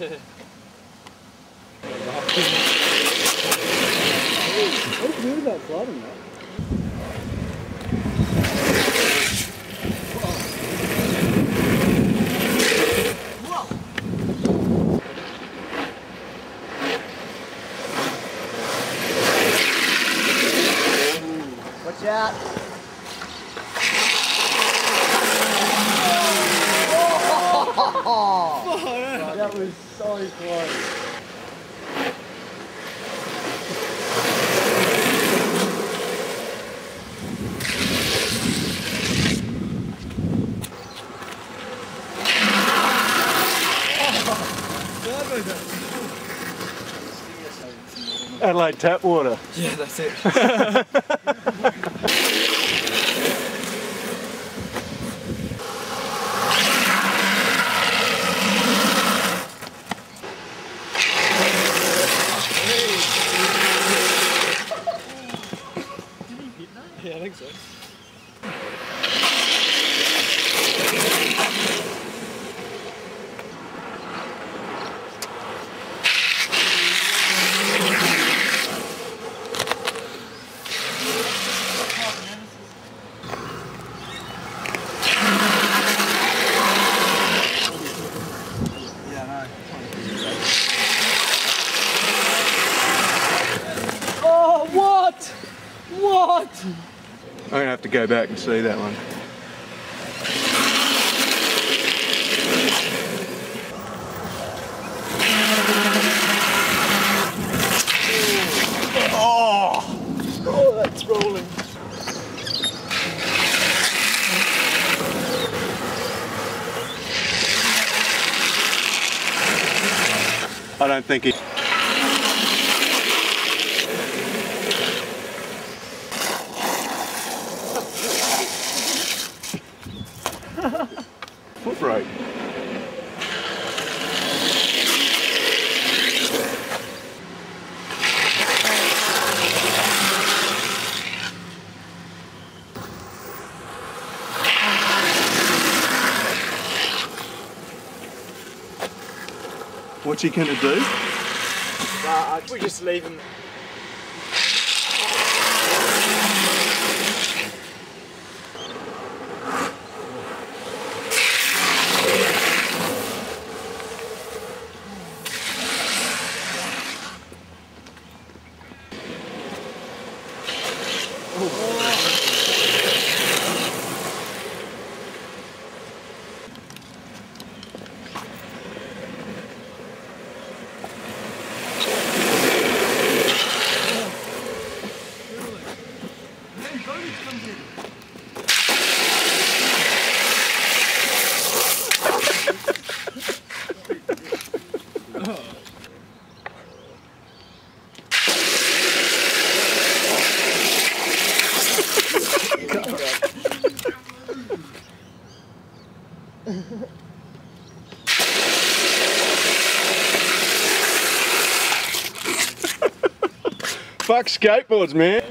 What do you do about flooding that? Watch out. Oh, oh, oh, that was so close. Adelaide tap water. Yeah, that's it. yeah, I think so. Yeah, Oh, what? What? I'm gonna have to go back and see that one. Oh, that's rolling. I don't think he. Foot brake. What's he gonna do? Uh, we just leave him. Fuck skateboards, man.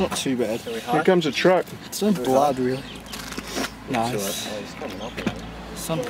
It's not too bad. Here comes a truck. It's no blood, really. Nice. Oh, Some